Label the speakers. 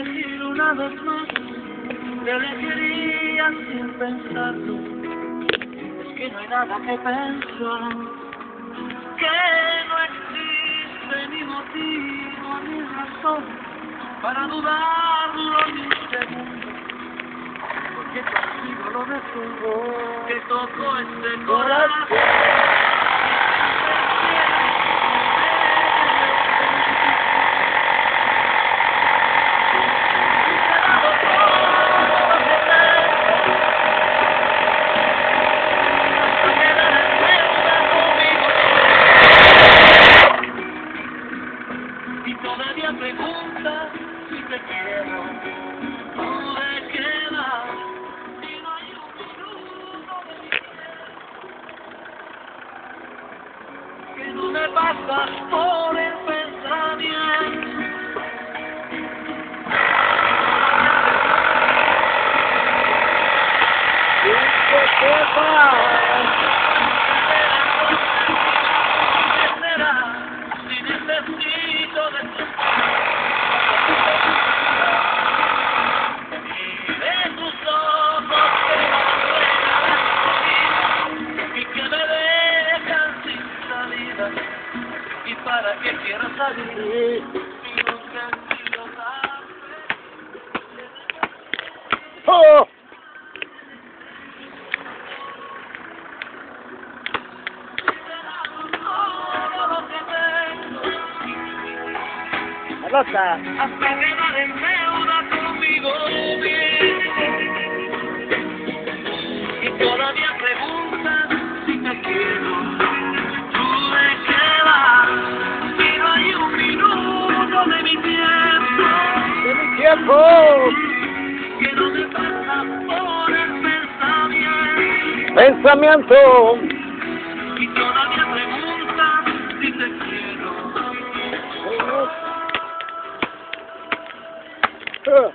Speaker 1: una vez más, te elegiría sin pensarlo. Es que no hay nada que pensar, que no existe ni motivo ni razón para dudarlo ni un segundo. Porque contigo lo dejo, que tocó este corazón. Todavía pregunta si te quiero, tú qué vas, si no hay un minuto de mi vida. Que no me pasa por el pensamiento. ¿Qué para qué quiero salir.
Speaker 2: ¡Oh! Rosa.
Speaker 1: hasta quedar en deuda conmigo mismo. Y todavía Pensamiento. Y todavía pregunta si te quiero.
Speaker 2: Ah.